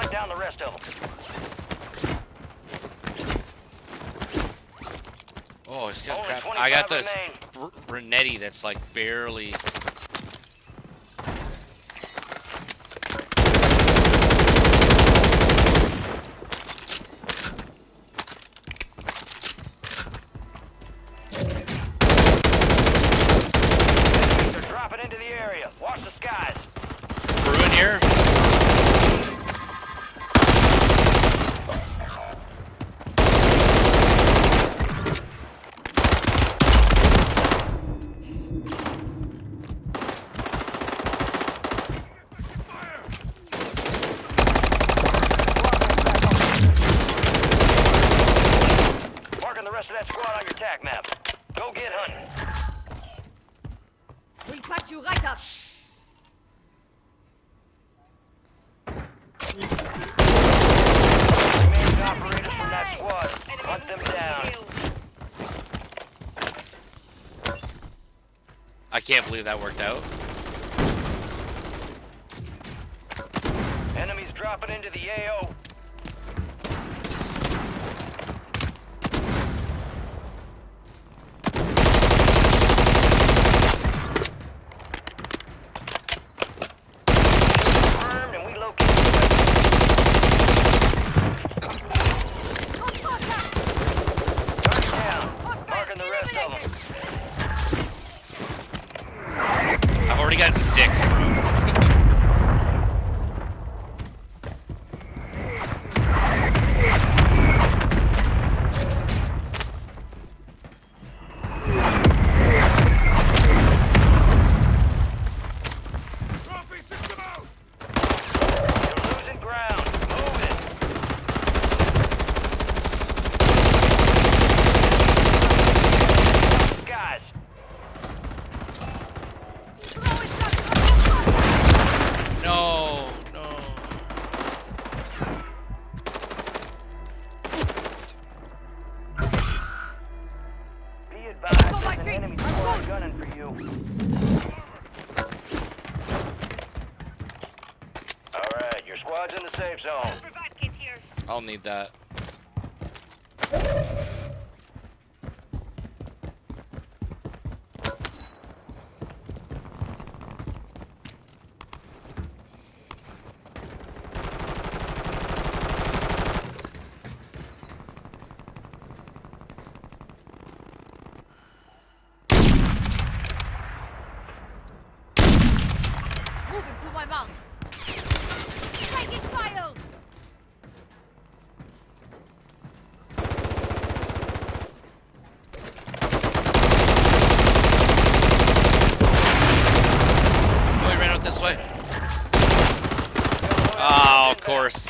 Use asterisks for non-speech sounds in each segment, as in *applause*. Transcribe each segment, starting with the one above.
Hunt down the rest of them. Oh, he's got crap. I got this Renetti that's like barely. They're dropping into the area. Watch the skies. In here. Squad on your tac map. Go get hunting. We'll patch you right up. Remaining operators from that squad. Hunt them down. I can't believe that worked out. Enemies dropping into the AO. Confirmed and we located Hot contact! Target down. Hostile Marking the rest of them. eliminated! I've already got six, bro. I'll need that. Moving to my mark. Taking fire! Oh, he ran out this way. Oh, of course.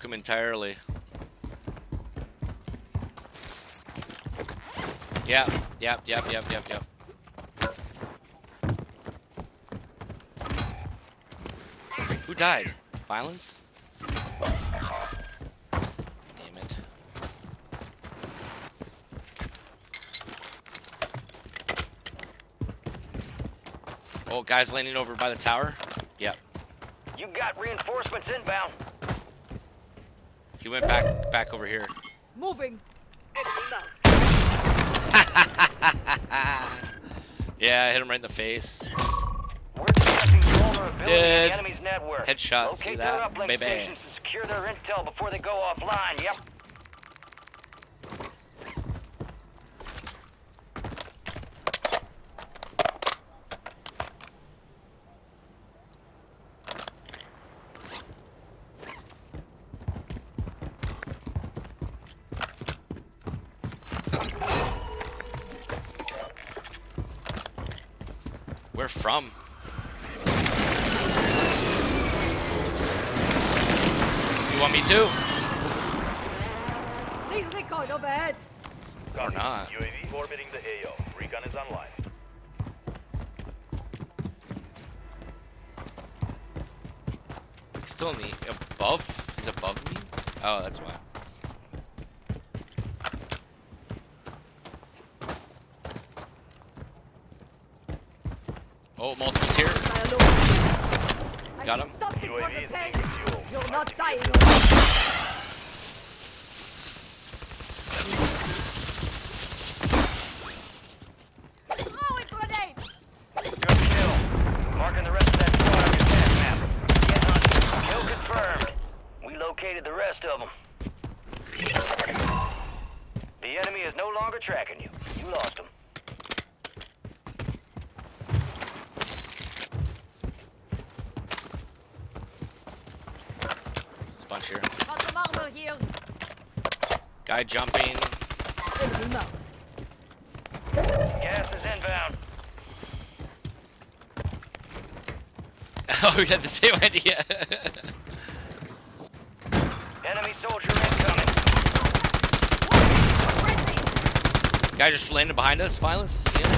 Broke him entirely. Yep, yep, yep, yep, yep, yep. Who died? Violence? Damn it. Oh, guys landing over by the tower? Yep. You got reinforcements inbound. He went back back over here. Moving! *laughs* yeah, I hit him right in the face. We're detecting vulnerability in Dead. the enemy's. Headshot, see that? their uplink Baby. secure their intel before they go offline. Yep. Where from? You want me to? Please recon overhead! Or not? UAV orbiting the AO. Recon is online. He's still in the above? He's above me? Oh, that's why. Oh, multiple's here. My alone. I Got him. UAV is taking fuel. You're not dying! no longer tracking you. You lost them. There's a bunch here. Got some armor here. Guy jumping. Gas is inbound. *laughs* oh, we had the same idea. *laughs* Enemy soldier incoming. Friendly. Guy just landed behind us. Violence. See him?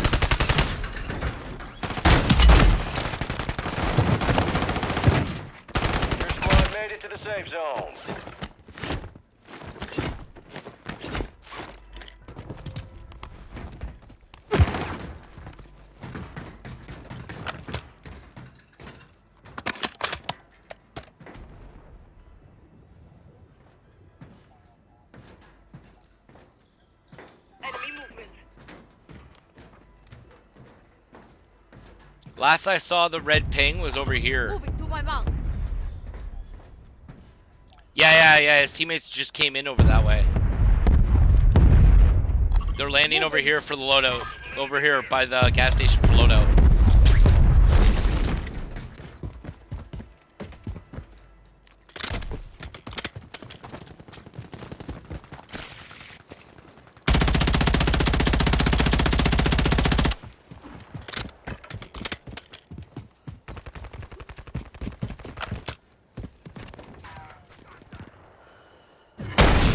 Your squad made it to the safe zone. Last I saw the red ping was over here. Moving to my mark. Yeah, yeah. His teammates just came in over that way. They're landing over here for the loadout. Over here by the gas station for loadout. The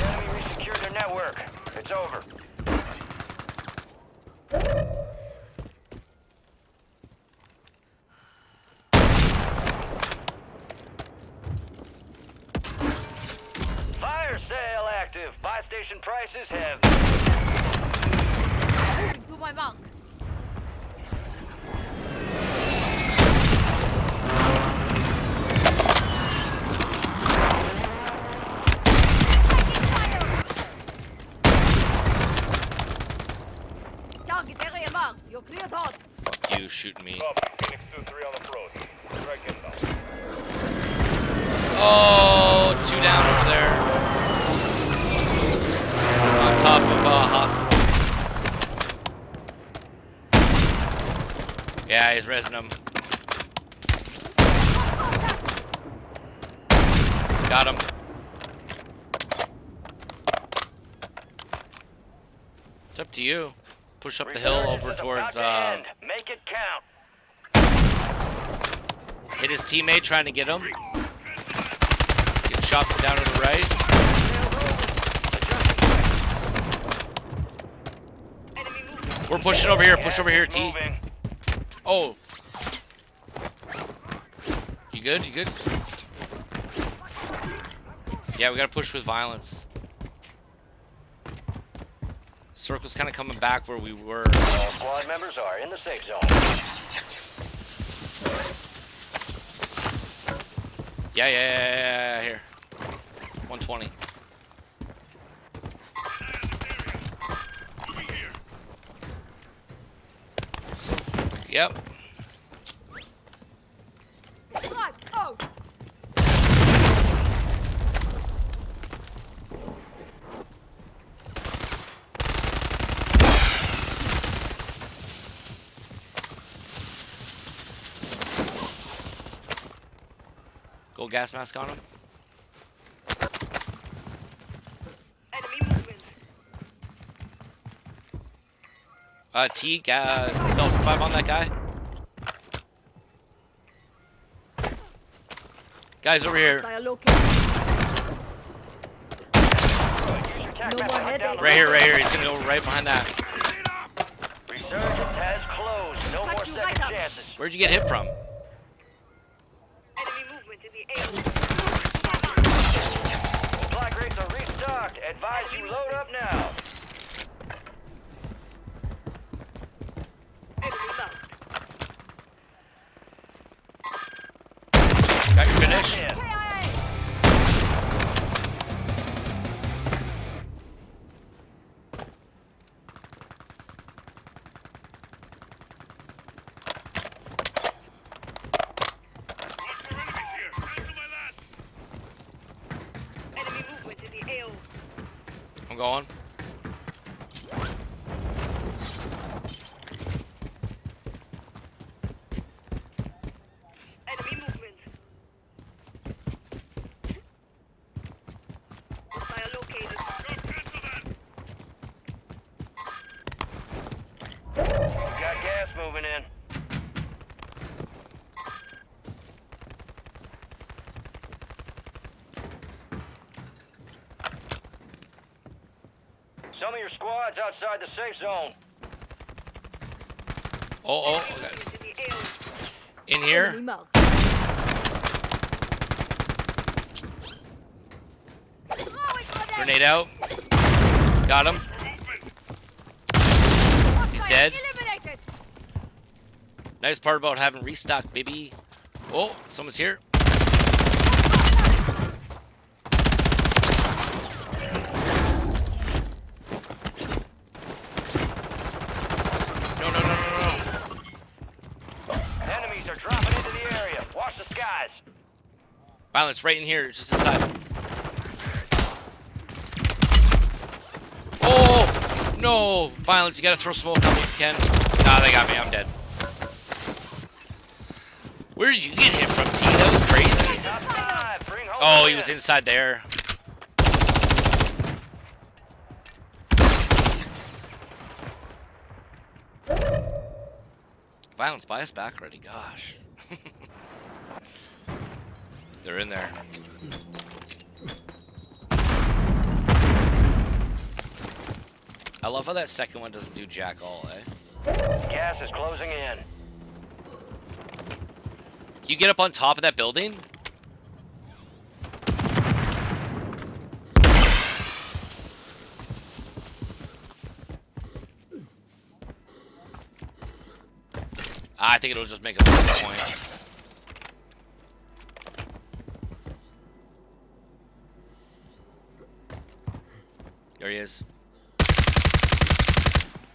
enemy resecured their network. It's over. Fire sale active. Buy station prices have Moving to my mark. Target area marked. You're cleared hot. Fuck you shooting me. Copy. Phoenix 2-3 on approach. Strike inbound. Oh, He's resing him. Got him. It's up to you. Push up the hill over towards, uh. Make it count. hit his teammate trying to get him. Get shot down to the right. Enemy. We're pushing over here. Push over here, T. Moving. Oh. You good? You good? Yeah, we gotta push with violence. Circle's kind of coming back where we were. All squad members are in the safe zone. Yeah, yeah, yeah, yeah, yeah, here. 120. Yep. Frag out. Go gas mask on him. Uh, T, uh, self revive on that guy. Guys over here. Hostile located. Use your tac No map more to hunt down the Right here, right here. He's gonna go right behind that. Resurgence has closed. No more second chances. Where'd you get hit from? Enemy movement in the AO. Supply restocked. Advise you load up now. I'm going. Some of your squad's outside the safe zone. Oh, oh, okay. in the AO. in here. Enemy marked. Throwing grenade. Grenade out. Got him. Hostile dead. Nice part about having restock, baby. Oh, someone's here. Violence right in here, It's just inside. Oh no! Violence, you gotta throw smoke on me if you can. Nah, they got me. I'm dead. Where did you get hit from, T? That was crazy. Oh, he was inside there. Violence, us back already. Gosh. *laughs* They're in there. I love how that second one doesn't do jack all, eh? Gas is closing in. Can you get up on top of that building? I think it'll just make a point. There he is.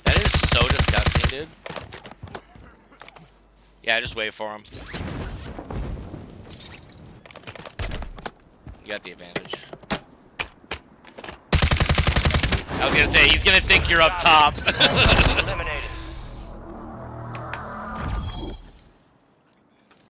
That is so disgusting, dude. Yeah, just wait for him. You got the advantage. I was gonna say, he's gonna think you're up top. *laughs*